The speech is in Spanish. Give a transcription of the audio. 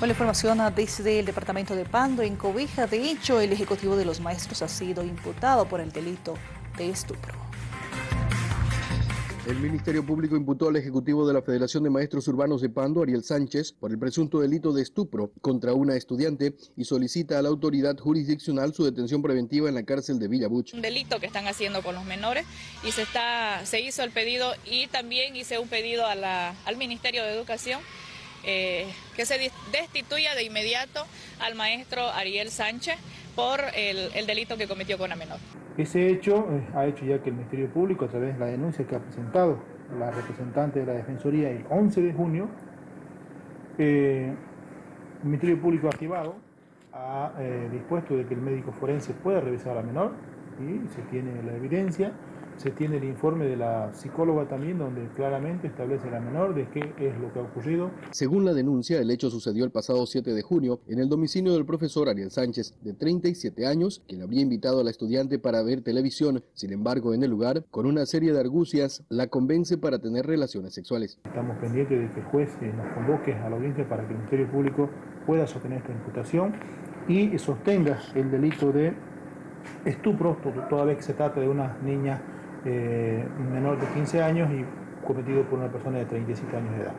Con la información desde el departamento de Pando, en Cobija, de hecho, el ejecutivo de los maestros ha sido imputado por el delito de estupro. El Ministerio Público imputó al Ejecutivo de la Federación de Maestros Urbanos de Pando, Ariel Sánchez, por el presunto delito de estupro contra una estudiante y solicita a la autoridad jurisdiccional su detención preventiva en la cárcel de Villabuch. Un delito que están haciendo con los menores y se, está, se hizo el pedido y también hice un pedido a la, al Ministerio de Educación eh, que se destituya de inmediato al maestro Ariel Sánchez por el, el delito que cometió con la menor. Ese hecho eh, ha hecho ya que el Ministerio Público, a través de la denuncia que ha presentado la representante de la Defensoría el 11 de junio, eh, el Ministerio Público activado ha dispuesto de que el médico forense pueda revisar a la menor y se tiene la evidencia se tiene el informe de la psicóloga también, donde claramente establece la menor de qué es lo que ha ocurrido. Según la denuncia, el hecho sucedió el pasado 7 de junio en el domicilio del profesor Ariel Sánchez, de 37 años, quien habría invitado a la estudiante para ver televisión. Sin embargo, en el lugar, con una serie de argucias, la convence para tener relaciones sexuales. Estamos pendientes de que el juez eh, nos convoque a la audiencia para que el Ministerio Público pueda sostener esta imputación y sostenga el delito de estupro, toda vez que se trata de una niña eh, menor de 15 años y cometido por una persona de 37 años de edad.